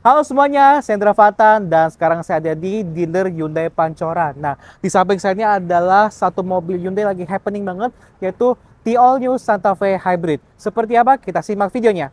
Halo semuanya, saya Indra Fatan dan sekarang saya ada di dealer Hyundai Pancoran. Nah, di samping saya ini adalah satu mobil Hyundai lagi happening banget, yaitu The All New Santa Fe Hybrid. Seperti apa? Kita simak videonya.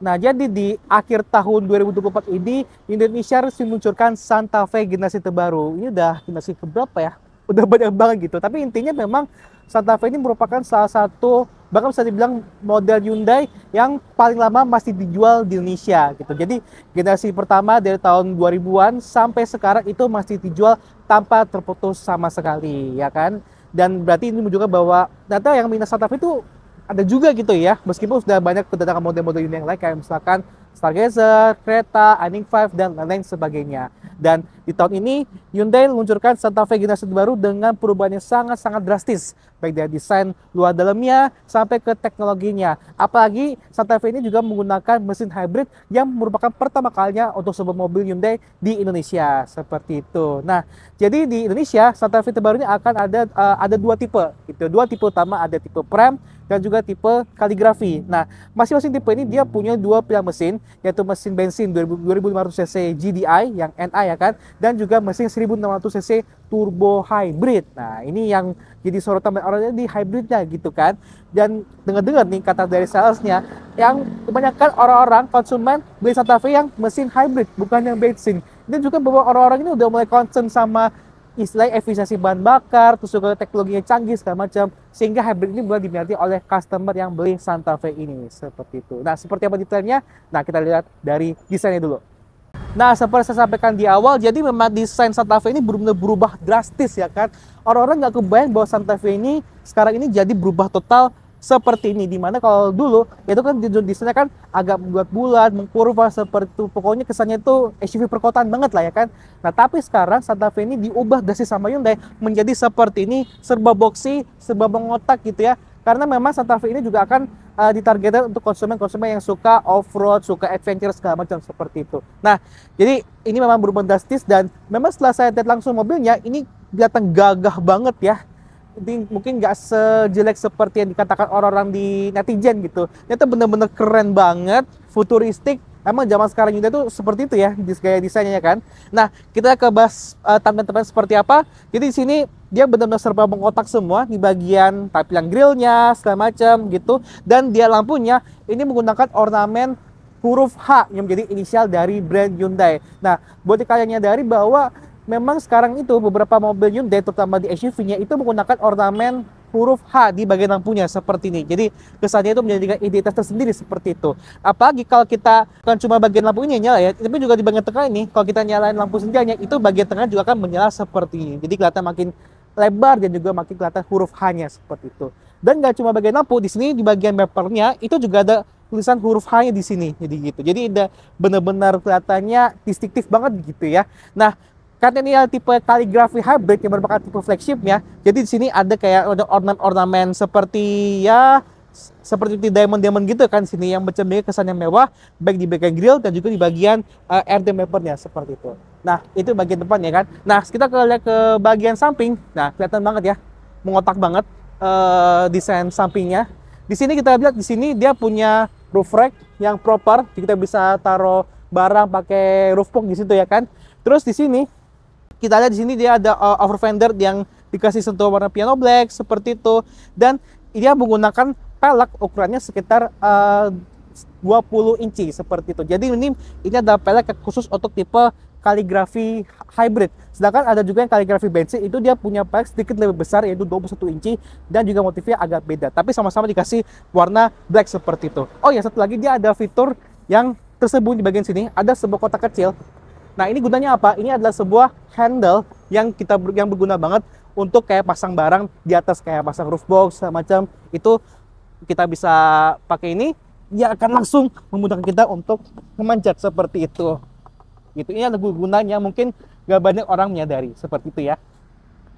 Nah, jadi di akhir tahun 2024 ini Indonesia resmi meluncurkan Santa Fe generasi terbaru. Ini udah generasi keberapa ya? Udah banyak banget gitu. Tapi intinya memang Santa Fe ini merupakan salah satu bahkan bisa dibilang model Hyundai yang paling lama masih dijual di Indonesia gitu. Jadi generasi pertama dari tahun 2000-an sampai sekarang itu masih dijual tanpa terputus sama sekali, ya kan? Dan berarti ini menunjukkan bahwa data yang minat Santa Fe itu ada juga gitu ya meskipun sudah banyak kedatangan model-model yang lain kayak misalkan Stargazer, Creta, Aning 5 dan lain-lain sebagainya. Dan di tahun ini Hyundai meluncurkan Santa Fe generasi baru dengan perubahan yang sangat-sangat drastis baik dari desain luar dalamnya sampai ke teknologinya. Apalagi Santa Fe ini juga menggunakan mesin hybrid yang merupakan pertama kalinya untuk sebuah mobil Hyundai di Indonesia seperti itu. Nah, jadi di Indonesia Santa Fe terbaru ini akan ada uh, ada dua tipe. Gitu. Dua tipe utama ada tipe Prem dan juga tipe kaligrafi. Nah, masing-masing tipe ini dia punya dua pilihan mesin, yaitu mesin bensin 2500 cc GDI yang NI ya kan, dan juga mesin 1600 cc turbo hybrid. Nah, ini yang jadi sorotan orang di hybridnya gitu kan. Dan dengar-dengar nih kata dari salesnya, yang kebanyakan orang-orang konsumen beli Santa Fe yang mesin hybrid, bukan yang bensin. Dan juga bahwa orang-orang ini udah mulai concern sama istilah efisiensi bahan bakar, terus juga teknologinya canggih segala macam, sehingga hybrid ini mulai diminati oleh customer yang beli Santa Fe ini seperti itu. Nah, seperti apa detailnya? Nah, kita lihat dari desainnya dulu. Nah, seperti saya sampaikan di awal, jadi memang desain Santa Fe ini benar-benar berubah drastis ya kan. Orang-orang nggak kebayang bahwa Santa Fe ini sekarang ini jadi berubah total seperti ini. Di mana kalau dulu itu kan desainnya kan agak buat bulat mengkurva seperti itu. Pokoknya kesannya itu SUV perkotaan banget lah ya kan? Nah tapi sekarang Santa Fe ini diubah dari sama Hyundai menjadi seperti ini serba boxy serba mengotak gitu ya. Karena memang Santa Fe ini juga akan uh, ditargetkan untuk konsumen-konsumen yang suka off-road, suka adventure segala macam seperti itu. Nah, jadi ini memang berubah drastis dan memang setelah saya lihat langsung mobilnya ini kelihatan gagah banget ya mungkin nggak sejelek seperti yang dikatakan orang-orang di netizen gitu. Itu bener-bener keren banget, futuristik. Emang zaman sekarang juga tuh seperti itu ya, gaya desainnya ya kan. Nah, kita ke bahas uh, tampilan-tampilan seperti apa. Jadi di sini dia benar-benar serba mengotak semua di bagian tampilan grillnya segala macam gitu. Dan dia lampunya ini menggunakan ornamen huruf H yang menjadi inisial dari brand Hyundai. Nah, buat kalian nyadari bahwa memang sekarang itu beberapa mobil Hyundai terutama di SUV-nya itu menggunakan ornamen huruf H di bagian lampunya seperti ini. Jadi kesannya itu menjadikan identitas tersendiri seperti itu. Apalagi kalau kita kan cuma bagian lampu ini nyala ya, tapi juga di bagian tengah ini kalau kita nyalain lampu senjanya itu bagian tengah juga akan menyala seperti ini. Jadi kelihatan makin lebar dan juga makin kelihatan huruf H-nya seperti itu. Dan nggak cuma bagian lampu, di sini di bagian bumpernya itu juga ada tulisan huruf H-nya di sini. Jadi gitu. Jadi ada benar-benar kelihatannya distinktif banget gitu ya. Nah, karena ini tipe kaligrafi hybrid yang merupakan tipe flagshipnya, jadi di sini ada kayak ada ornamen-ornamen seperti ya seperti diamond-diamond gitu kan sini yang kesan kesannya mewah baik di bagian grill dan juga di bagian uh, air dampernya seperti itu. Nah, itu bagian depan ya kan. Nah, kita ke ke bagian samping. Nah, kelihatan banget ya. Mengotak banget uh, desain sampingnya. Di sini kita lihat di sini dia punya roof rack yang proper. Kita bisa taruh barang pakai roof box di situ ya kan. Terus di sini kita lihat di sini dia ada uh, over fender yang dikasih sentuh warna piano black seperti itu dan dia menggunakan pelek ukurannya sekitar uh, 20 inci seperti itu. Jadi ini ini ada pelek khusus untuk tipe kaligrafi hybrid. Sedangkan ada juga yang kaligrafi bensin itu dia punya pelek sedikit lebih besar yaitu 21 inci dan juga motifnya agak beda. Tapi sama-sama dikasih warna black seperti itu. Oh ya satu lagi dia ada fitur yang tersembunyi di bagian sini ada sebuah kotak kecil Nah, ini gunanya apa? Ini adalah sebuah handle yang kita yang berguna banget untuk kayak pasang barang di atas kayak pasang roof box macam itu kita bisa pakai ini dia akan langsung memudahkan kita untuk memanjat seperti itu. Gitu. Ini ada gunanya mungkin gak banyak orang menyadari seperti itu ya.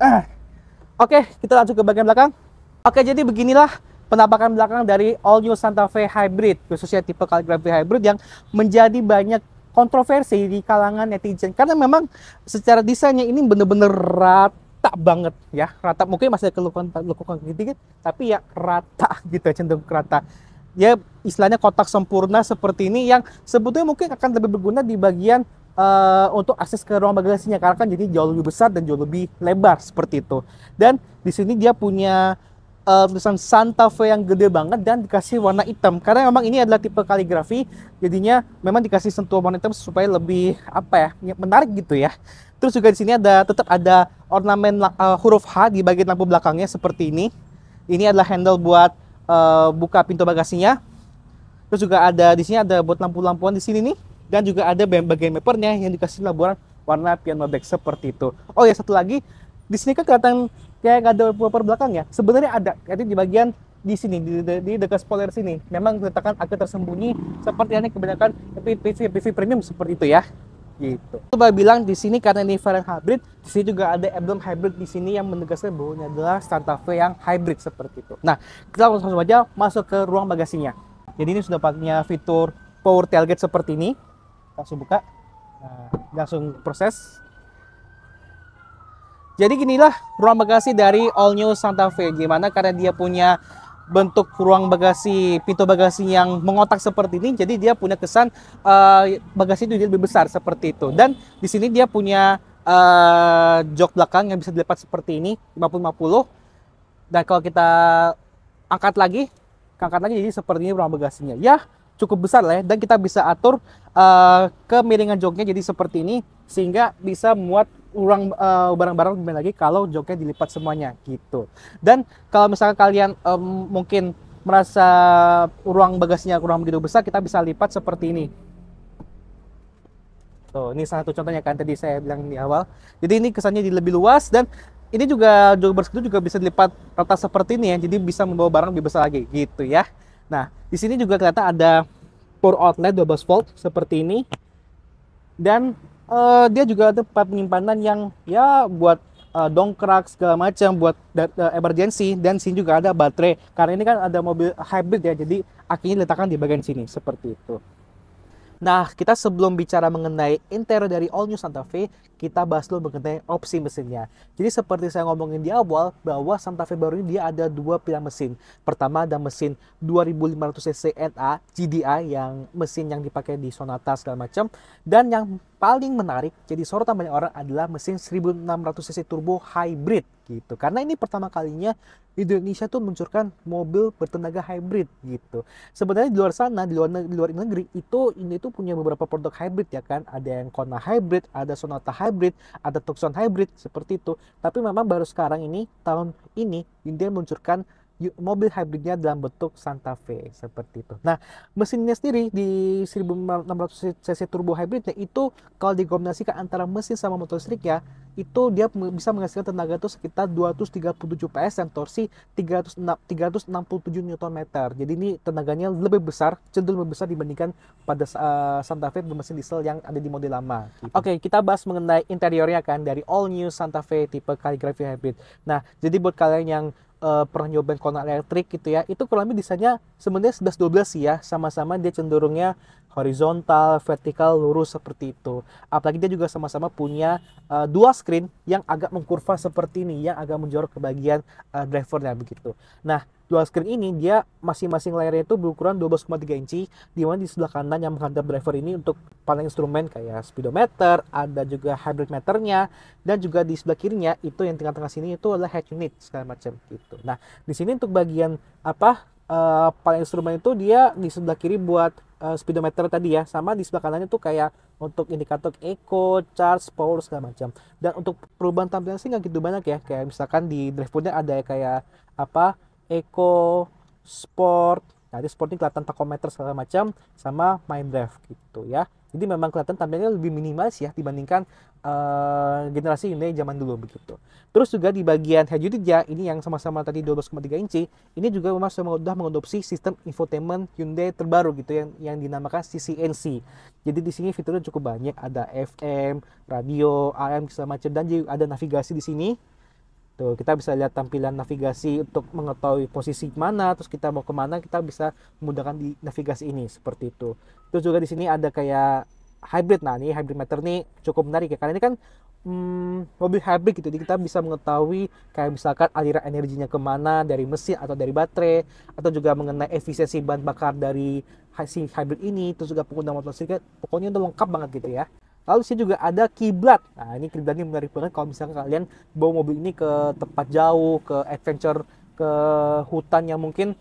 Ah. Oke, kita lanjut ke bagian belakang. Oke, jadi beginilah penampakan belakang dari all new Santa Fe Hybrid, khususnya tipe kaligrafi hybrid yang menjadi banyak kontroversi di kalangan netizen. Karena memang secara desainnya ini bener-bener rata banget ya. Rata mungkin masih ada kelukuan kelukuan sedikit tapi ya rata gitu ya cenderung rata. Ya istilahnya kotak sempurna seperti ini yang sebetulnya mungkin akan lebih berguna di bagian uh, untuk akses ke ruang bagasinya karena kan jadi jauh lebih besar dan jauh lebih lebar seperti itu. Dan di sini dia punya uh, tulisan Santa Fe yang gede banget dan dikasih warna hitam karena memang ini adalah tipe kaligrafi jadinya memang dikasih sentuhan warna hitam supaya lebih apa ya menarik gitu ya. Terus juga di sini ada tetap ada ornamen uh, huruf H di bagian lampu belakangnya seperti ini. Ini adalah handle buat uh, buka pintu bagasinya. Terus juga ada di sini ada buat lampu-lampuan di sini nih dan juga ada bagian mepernya yang dikasih laburan warna piano black seperti itu. Oh ya satu lagi di sini kan kelihatan kayak nggak ada bumper belakang ya. Sebenarnya ada, jadi di bagian di sini di, di, di dekat spoiler sini memang letakkan agak tersembunyi seperti ini kebanyakan PV PV premium seperti itu ya gitu. Coba bilang di sini karena ini varian hybrid, di sini juga ada emblem hybrid di sini yang menegaskan bahwa ini adalah Santa Fe yang hybrid seperti itu. Nah, kita langsung saja masuk ke ruang bagasinya. Jadi ini sudah punya fitur power tailgate seperti ini. Langsung buka. Nah, langsung proses. Jadi ginilah ruang bagasi dari all new Santa Fe. Gimana karena dia punya bentuk ruang bagasi pintu bagasi yang mengotak seperti ini jadi dia punya kesan uh, bagasi itu lebih besar seperti itu. Dan di sini dia punya uh, jok belakang yang bisa dilipat seperti ini 50-50 dan kalau kita angkat lagi angkat lagi jadi seperti ini ruang bagasinya. Ya cukup besar lah ya. Dan kita bisa atur uh, kemiringan joknya jadi seperti ini sehingga bisa muat orang uh, barang-barang lebih lagi kalau joknya dilipat semuanya gitu. Dan kalau misalnya kalian um, mungkin merasa ruang bagasinya kurang begitu besar, kita bisa lipat seperti ini. Tuh, ini salah satu contohnya kan tadi saya bilang di awal. Jadi ini kesannya lebih luas dan ini juga jok bersekutu juga bisa dilipat rata seperti ini ya. Jadi bisa membawa barang lebih besar lagi gitu ya. Nah, di sini juga kelihatan ada power outlet 12 volt seperti ini. Dan uh, dia juga tempat penyimpanan yang ya buat uh, dongkrak segala macam buat uh, emergency. Dan sini juga ada baterai. Karena ini kan ada mobil hybrid ya jadi akinya diletakkan di bagian sini. Seperti itu. Nah, kita sebelum bicara mengenai interior dari All New Santa Fe, kita bahas dulu mengenai opsi mesinnya. Jadi seperti saya ngomongin di awal, bahwa Santa Fe baru ini dia ada dua pilihan mesin. Pertama ada mesin 2500cc NA GDI yang mesin yang dipakai di Sonata segala macam. Dan yang paling menarik jadi sorotan banyak orang adalah mesin 1600 cc turbo hybrid gitu. Karena ini pertama kalinya Indonesia tuh meluncurkan mobil bertenaga hybrid gitu. Sebenarnya di luar sana di luar di luar negeri itu ini tuh punya beberapa produk hybrid ya kan. Ada yang Kona hybrid ada Sonata hybrid ada Tucson hybrid seperti itu. Tapi memang baru sekarang ini tahun ini India meluncurkan mobil hybridnya dalam bentuk Santa Fe seperti itu. Nah, mesinnya sendiri di 1600 cc turbo hybridnya itu kalau dikombinasikan antara mesin sama motor listrik ya, itu dia bisa menghasilkan tenaga itu sekitar 237 PS dan torsi 367 Nm. Jadi ini tenaganya lebih besar, cenderung lebih besar dibandingkan pada uh, Santa Fe bermesin diesel yang ada di model lama. Gitu. Oke, okay, kita bahas mengenai interiornya kan dari all new Santa Fe tipe kaligrafi hybrid. Nah, jadi buat kalian yang uh, pernah nyobain Kona elektrik gitu ya itu kurang lebih desainnya sebenarnya 11-12 sih ya sama-sama dia cenderungnya horizontal, vertikal, lurus seperti itu. Apalagi dia juga sama-sama punya uh, dua screen yang agak mengkurva seperti ini, yang agak menjorok ke bagian uh, drivernya begitu. Nah, dual screen ini dia masing-masing layarnya itu berukuran 12,3 inci di mana di sebelah kanan yang menghadap driver ini untuk panel instrumen kayak speedometer, ada juga hybrid meternya dan juga di sebelah kirinya itu yang tengah-tengah sini itu adalah head unit segala macam gitu. Nah, di sini untuk bagian apa uh, panel instrumen itu dia di sebelah kiri buat uh, speedometer tadi ya sama di sebelah kanannya tuh kayak untuk indikator eco, charge, power segala macam. Dan untuk perubahan tampilan sih nggak gitu banyak ya. Kayak misalkan di drive ada kayak apa Eco, Sport. Nah, di Sport ini kelihatan takometer segala macam sama main drive gitu ya. Jadi memang kelihatan tampilannya lebih minimalis ya dibandingkan uh, generasi ini zaman dulu begitu. Terus juga di bagian head unit ya, ini yang sama-sama tadi 12,3 inci, ini juga memang sudah mengadopsi sistem infotainment Hyundai terbaru gitu yang yang dinamakan CCNC. Jadi di sini fiturnya cukup banyak, ada FM, radio, AM segala macam dan juga ada navigasi di sini Tuh, kita bisa lihat tampilan navigasi untuk mengetahui posisi mana, terus kita mau ke mana, kita bisa menggunakan di navigasi ini seperti itu. Terus juga di sini ada kayak hybrid. Nah, ini hybrid meter nih cukup menarik ya, karena ini kan hmm, mobil hybrid gitu, jadi kita bisa mengetahui kayak misalkan aliran energinya ke mana dari mesin atau dari baterai, atau juga mengenai efisiensi bahan bakar dari si hybrid ini, terus juga penggunaan motor listrik, pokoknya udah lengkap banget gitu ya. Lalu sini juga ada kiblat. Nah, ini kiblat ini menarik banget kalau misalnya kalian bawa mobil ini ke tempat jauh, ke adventure, ke hutan yang mungkin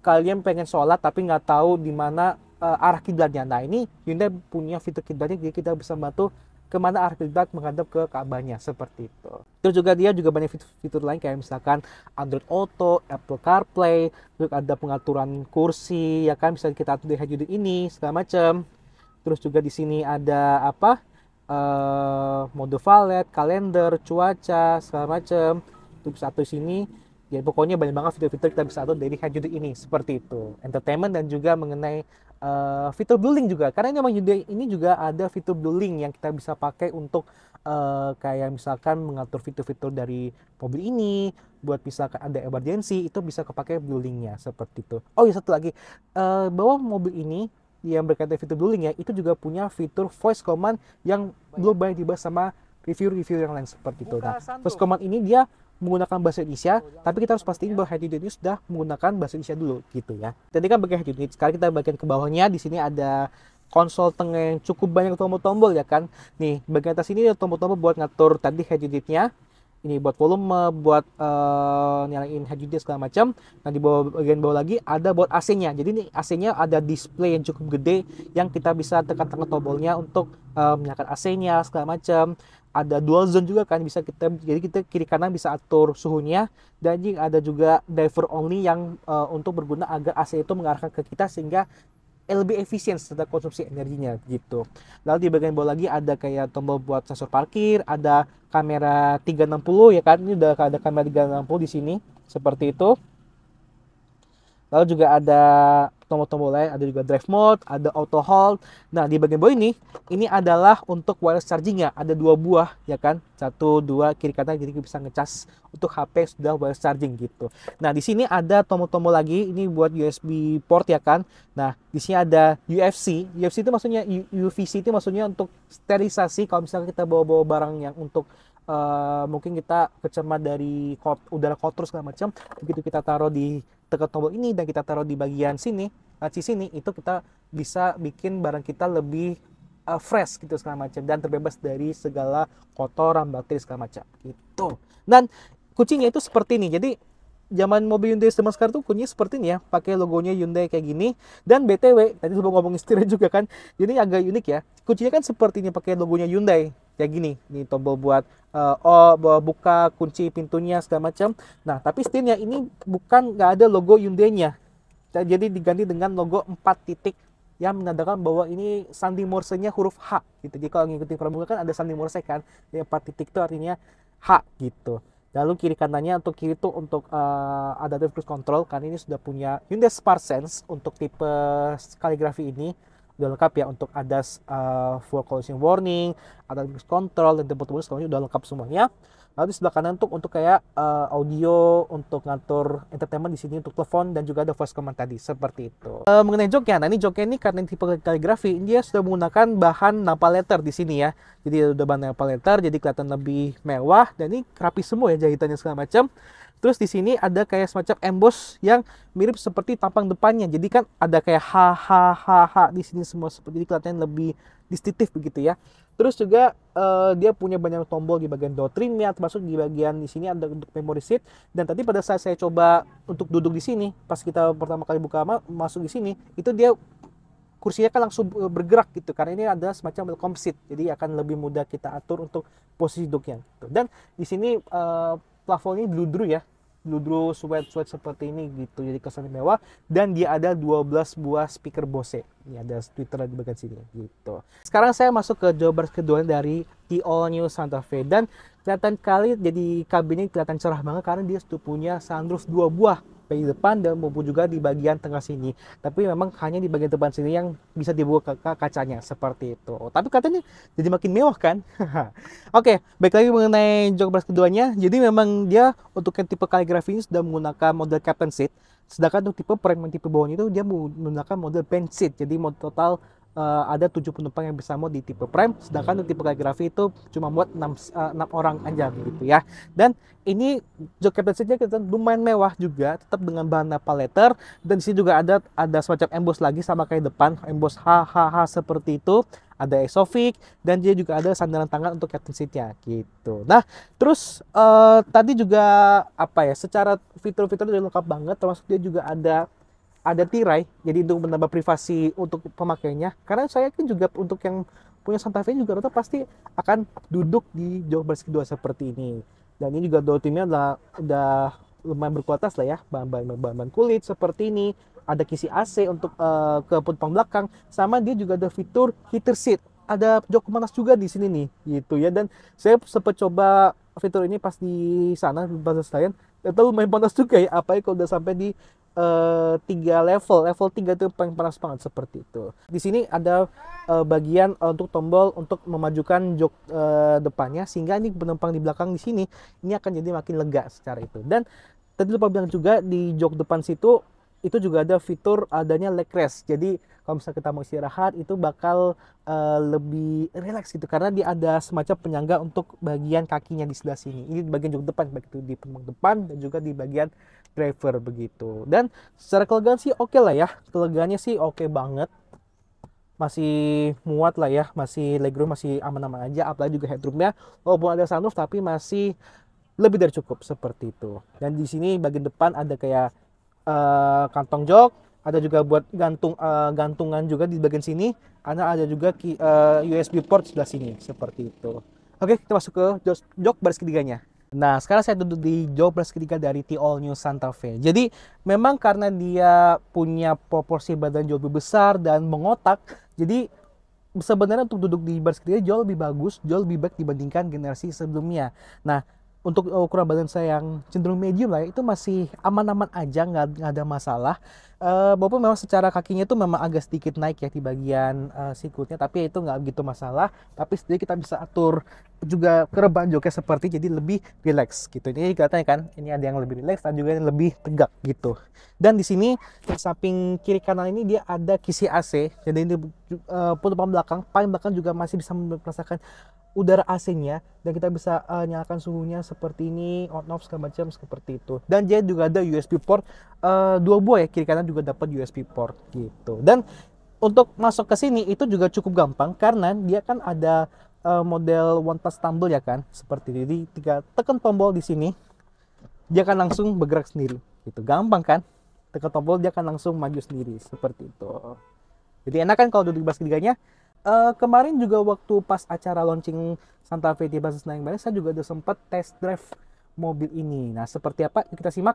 kalian pengen sholat tapi nggak tahu di mana uh, arah kiblatnya. Nah, ini Hyundai punya fitur kiblatnya jadi kita bisa bantu ke mana arah kiblat menghadap ke Ka'bahnya seperti itu. Terus juga dia juga banyak fitur-fitur lain kayak misalkan Android Auto, Apple CarPlay, juga ada pengaturan kursi, ya kan bisa kita atur di head unit ini segala macam terus juga di sini ada apa uh, mode valet kalender cuaca segala macam bisa atur sini ya pokoknya banyak banget fitur-fitur kita bisa atur dari unit ini seperti itu. Entertainment dan juga mengenai uh, fitur blue juga. Karena memang unit ini juga ada fitur blue yang kita bisa pakai untuk uh, kayak misalkan mengatur fitur-fitur dari mobil ini. Buat misalkan ada emergency itu bisa kepakai blue seperti itu. Oh ya satu lagi. Uh, bahwa mobil ini yang berkaitan fitur dueling ya itu juga punya fitur voice command yang belum banyak dibahas sama review-review yang lain seperti itu. Nah, voice command ini dia menggunakan bahasa Indonesia, tapi kita harus pastiin bahwa head unit ini sudah menggunakan bahasa Indonesia dulu gitu ya. Jadi kan bagian head unit, sekarang kita bagian ke bawahnya di sini ada konsol tengah yang cukup banyak tombol-tombol ya kan. Nih, bagian atas ini ada tombol-tombol buat ngatur tadi head unitnya, ini buat volume, buat uh, nyalain head unit segala macam. Nah di bawah bagian bawah lagi ada buat AC-nya. Jadi ini AC-nya ada display yang cukup gede yang kita bisa tekan-tekan tombolnya untuk uh, menyalakan AC-nya segala macam. Ada dual zone juga kan bisa kita jadi kita kiri kanan bisa atur suhunya dan ada juga driver only yang uh, untuk berguna agar AC itu mengarahkan ke kita sehingga lebih efisien setelah konsumsi energinya gitu. Lalu di bagian bawah lagi ada kayak tombol buat sensor parkir, ada kamera 360 ya kan. Ini udah ada kamera 360 di sini seperti itu. Lalu juga ada tombol-tombol lain, ada juga drive mode, ada auto hold. Nah, di bagian bawah ini, ini adalah untuk wireless chargingnya. Ada dua buah, ya kan? Satu, dua, kiri kanan, jadi kita bisa ngecas untuk HP sudah wireless charging gitu. Nah, di sini ada tombol-tombol lagi, ini buat USB port ya kan? Nah, di sini ada UFC. UFC itu maksudnya UVC itu maksudnya untuk sterilisasi kalau misalnya kita bawa-bawa barang yang untuk uh, mungkin kita kecemar dari kot, udara kotor segala macam begitu kita taruh di tekan tombol ini dan kita taruh di bagian sini laci sini itu kita bisa bikin barang kita lebih uh, fresh gitu segala macam. Dan terbebas dari segala kotoran bakteri segala macam. Gitu. Dan kuncinya itu seperti ini. Jadi zaman mobil Hyundai zaman sekarang tuh kuncinya seperti ini ya. Pakai logonya Hyundai kayak gini. Dan BTW tadi sebelum ngomongin setir juga kan jadi agak unik ya. Kuncinya kan seperti ini pakai logonya Hyundai. Kayak gini ini tombol buat uh, oh buka kunci pintunya segala macam. Nah tapi setirnya ini bukan nggak ada logo Hyundai-nya. Jadi diganti dengan logo 4 titik yang menandakan bahwa ini sandi morsenya huruf H gitu. Jadi kalau ngikutin pramuka kan ada sandi morse kan yang 4 titik itu artinya H gitu lalu kiri kanannya untuk kiri itu untuk uh, adaptive cruise control. Karena ini sudah punya Hyundai Spark Sense untuk tipe kaligrafi ini udah lengkap ya untuk ada uh, full collision warning, ada control dan tempat-tempat semuanya udah lengkap semuanya. Lalu di sebelah kanan untuk untuk kayak uh, audio untuk ngatur entertainment di sini untuk telepon dan juga ada voice command tadi seperti itu. Uh, mengenai joknya, nah ini joknya ini karena tipe kaligrafi dia sudah menggunakan bahan napal letter di sini ya. Jadi udah bahan napal letter jadi kelihatan lebih mewah dan ini rapi semua ya jahitannya segala macam. Terus di sini ada kayak semacam emboss yang mirip seperti tampang depannya. Jadi kan ada kayak h h h h di sini semua seperti ini kelihatan lebih distinktif begitu ya. Terus juga uh, dia punya banyak tombol di bagian door trimnya, termasuk di bagian di sini ada untuk memory seat. Dan tadi pada saat saya coba untuk duduk di sini, pas kita pertama kali buka masuk di sini, itu dia kursinya kan langsung eh, bergerak gitu karena ini ada semacam welcome seat jadi akan lebih mudah kita atur untuk posisi duduknya dan di sini uh, plafonnya bludru ya. Bludru sweat sweat seperti ini gitu jadi kesan mewah. Dan dia ada 12 buah speaker Bose. Ini ada tweeter di bagian sini gitu. Sekarang saya masuk ke jawaban kedua dari the all new Santa Fe. Dan kelihatan kali jadi kabinnya kelihatan cerah banget karena dia punya sunroof dua buah bagian depan dan maupun juga di bagian tengah sini. Tapi memang hanya di bagian depan sini yang bisa dibuka kacanya seperti itu. Tapi katanya jadi makin mewah kan? Oke, baik lagi mengenai jok beras keduanya. Jadi memang dia untuk yang tipe kaligrafi ini sudah menggunakan model captain seat. Sedangkan untuk tipe prime tipe bawahnya itu dia menggunakan model bench seat. Jadi total uh, ada tujuh penumpang yang bisa muat di tipe prime sedangkan untuk tipe kaligrafi itu cuma muat enam uh, orang aja begitu ya dan ini jok captaincy-nya kita lumayan mewah juga tetap dengan bahan napal letter dan di sini juga ada ada semacam emboss lagi sama kayak depan emboss HHH seperti itu ada Esofik dan dia juga ada sandaran tangan untuk captain seat-nya gitu. Nah, terus uh, tadi juga apa ya? Secara fitur-fitur lengkap banget termasuk dia juga ada ada tirai jadi untuk menambah privasi untuk pemakainya. Karena saya kan juga untuk yang punya Santa Fe juga rata pasti akan duduk di jauh bersih kedua seperti ini. Dan ini juga door timnya adalah udah lumayan berkualitas lah ya. Bahan-bahan bahan kulit seperti ini. Ada kisi AC untuk uh, ke penumpang belakang. Sama dia juga ada fitur heater seat. Ada jok panas juga di sini nih gitu ya. Dan saya sempat coba fitur ini pas di sana di Plaza Senayan itu lumayan panas juga ya apa ya kalau udah sampai di uh, tiga level. Level tiga itu paling panas banget seperti itu. Di sini ada uh, bagian uh, untuk tombol untuk memajukan jok uh, depannya sehingga ini penumpang di belakang di sini ini akan jadi makin lega secara itu. Dan tadi lupa bilang juga di jok depan situ itu juga ada fitur adanya leg rest. Jadi kalau misalnya kita mau istirahat itu bakal uh, lebih relax gitu karena dia ada semacam penyangga untuk bagian kakinya di sebelah sini. Ini di bagian jok depan baik itu di penumpang depan dan juga di bagian driver begitu. Dan secara kelegaan sih oke okay lah ya. Kelegaannya sih oke okay banget. Masih muat lah ya, masih legroom masih aman-aman aja, apalagi juga headroomnya walaupun ada sunroof tapi masih lebih dari cukup seperti itu. Dan di sini bagian depan ada kayak uh, kantong jok, ada juga buat gantung uh, gantungan juga di bagian sini, karena ada juga uh, eh, USB port sebelah sini seperti itu. Oke, kita masuk ke jok baris ketiganya. Nah, sekarang saya duduk di jok baris ketiga dari T All New Santa Fe. Jadi, memang karena dia punya proporsi badan jauh lebih besar dan mengotak, jadi sebenarnya untuk duduk di baris ketiga jauh lebih bagus, jauh lebih baik dibandingkan generasi sebelumnya. Nah, untuk ukuran badan saya yang cenderung medium lah ya, itu masih aman-aman aja nggak ada masalah. Uh, memang secara kakinya itu memang agak sedikit naik ya di bagian uh, sikutnya tapi itu nggak begitu masalah. Tapi sedikit kita bisa atur juga kereban joknya seperti jadi lebih relax gitu. Ini katanya kan ini ada yang lebih relax dan juga yang lebih tegak gitu. Dan di sini di samping kiri kanan ini dia ada kisi AC jadi ini uh, penutupan belakang. Paling belakang juga masih bisa merasakan udara AC-nya dan kita bisa uh, nyalakan suhunya seperti ini on off segala macam seperti itu. Dan dia juga ada USB port uh, dua buah ya kiri kanan juga dapat USB port gitu. Dan untuk masuk ke sini itu juga cukup gampang karena dia kan ada uh, model one touch tumble ya kan seperti ini tiga tekan tombol di sini dia akan langsung bergerak sendiri gitu. Gampang kan? Tekan tombol dia akan langsung maju sendiri seperti itu. Jadi enak kan kalau duduk di ketiganya uh, kemarin juga waktu pas acara launching Santa Fe di Basis Bali, saya juga udah sempat test drive mobil ini. Nah, seperti apa? Kita simak.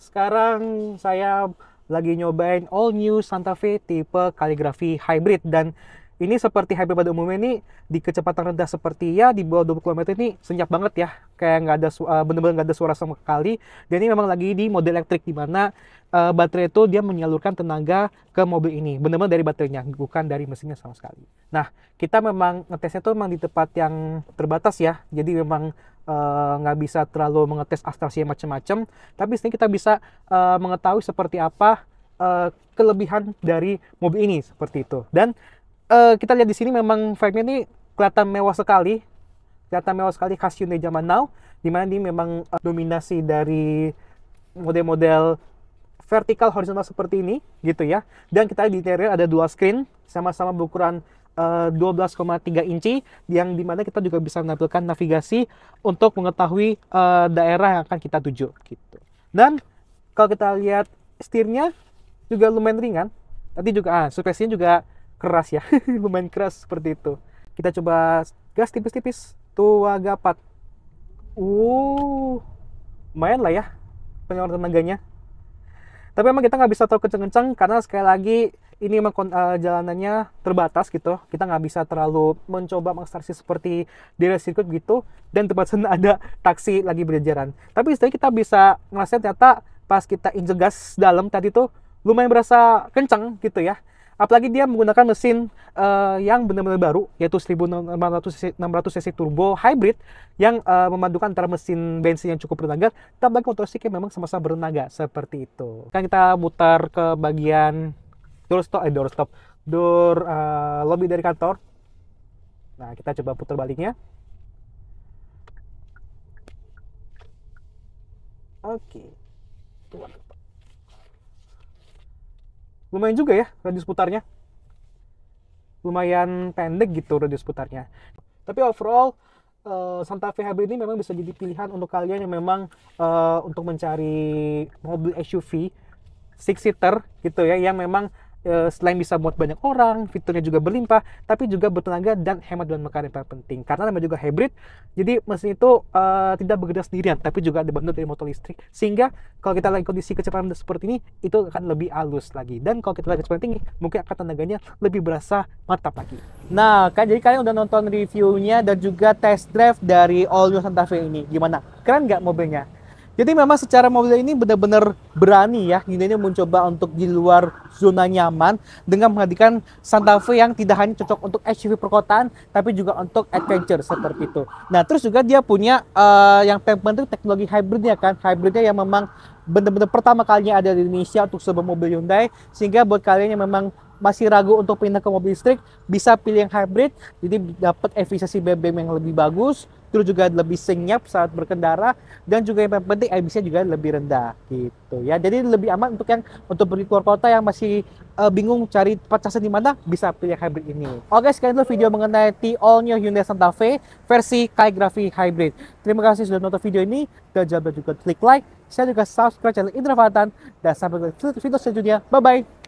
Sekarang saya lagi nyobain all new Santa Fe tipe kaligrafi hybrid dan ini seperti hybrid pada umumnya ini di kecepatan rendah seperti ya di bawah 20 km ini senyap banget ya kayak nggak ada uh, bener-bener nggak ada suara sama sekali dan ini memang lagi di mode elektrik di mana uh, baterai itu dia menyalurkan tenaga ke mobil ini bener-bener dari baterainya bukan dari mesinnya sama sekali nah kita memang ngetesnya tuh memang di tempat yang terbatas ya jadi memang uh, nggak uh, bisa terlalu mengetes astrasi macam-macam tapi sini kita bisa uh, mengetahui seperti apa uh, kelebihan dari mobil ini seperti itu dan uh, kita lihat di sini memang vibe-nya ini kelihatan mewah sekali. Kelihatan mewah sekali khas Hyundai zaman now. Di mana ini memang uh, dominasi dari model-model vertikal horizontal seperti ini gitu ya. Dan kita di interior ada dua screen sama-sama berukuran uh, 12,3 inci yang di mana kita juga bisa menampilkan navigasi untuk mengetahui uh, daerah yang akan kita tuju gitu. Dan kalau kita lihat setirnya juga lumayan ringan. Tadi juga ah suspensinya juga keras ya lumayan keras seperti itu kita coba gas tipis-tipis tua gapat uh lumayan lah ya penyaluran tenaganya tapi memang kita nggak bisa terlalu kenceng-kenceng karena sekali lagi ini memang uh, jalanannya terbatas gitu. Kita nggak bisa terlalu mencoba mengekstraksi seperti di circuit gitu dan tempat sana ada taksi lagi berjajaran. Tapi setelah kita bisa ngerasain ternyata pas kita injek gas dalam tadi tuh lumayan berasa kencang gitu ya apalagi dia menggunakan mesin uh, yang benar-benar baru yaitu 1600 600 cc turbo hybrid yang uh, memadukan antara mesin bensin yang cukup bertenaga tambah motor listrik yang memang sama-sama bertenaga seperti itu. Kan kita mutar ke bagian door stop eh door stop door uh, lobby dari kantor. Nah kita coba putar baliknya. Oke. Okay lumayan juga ya radius putarnya. Lumayan pendek gitu radius putarnya. Tapi overall uh, Santa Fe Hybrid ini memang bisa jadi pilihan untuk kalian yang memang uh, untuk mencari mobil SUV six seater gitu ya yang memang selain bisa buat banyak orang, fiturnya juga berlimpah, tapi juga bertenaga dan hemat bahan bakar yang paling penting. Karena namanya juga hybrid, jadi mesin itu uh, tidak bergerak sendirian, tapi juga ada bantu dari motor listrik. Sehingga kalau kita lagi kondisi kecepatan seperti ini, itu akan lebih halus lagi. Dan kalau kita lagi kecepatan tinggi, mungkin akan tenaganya lebih berasa mantap lagi. Nah, kan jadi kalian udah nonton reviewnya dan juga test drive dari All New Santa Fe ini. Gimana? Keren nggak mobilnya? Jadi memang secara mobil ini benar-benar berani ya ini mencoba untuk di luar zona nyaman dengan menghadirkan Santa Fe yang tidak hanya cocok untuk SUV perkotaan tapi juga untuk adventure seperti itu. Nah terus juga dia punya uh, yang penting teknologi hybridnya kan hybridnya yang memang benar-benar pertama kalinya ada di Indonesia untuk sebuah mobil Hyundai sehingga buat kalian yang memang masih ragu untuk pindah ke mobil listrik bisa pilih yang hybrid jadi dapat efisiensi BBM yang lebih bagus terus juga lebih senyap saat berkendara dan juga yang penting emisinya juga lebih rendah gitu ya. Jadi lebih aman untuk yang untuk pergi keluar kota yang masih uh, bingung cari tempat di mana bisa pilih hybrid ini. Oke sekian dulu video mengenai T All New Hyundai Santa Fe versi Calligraphy Hybrid. Terima kasih sudah nonton video ini dan jangan lupa juga klik like saya juga subscribe channel Indra Fatan dan sampai di video selanjutnya. Bye bye